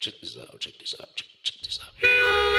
check this out, check this out, check, check this out.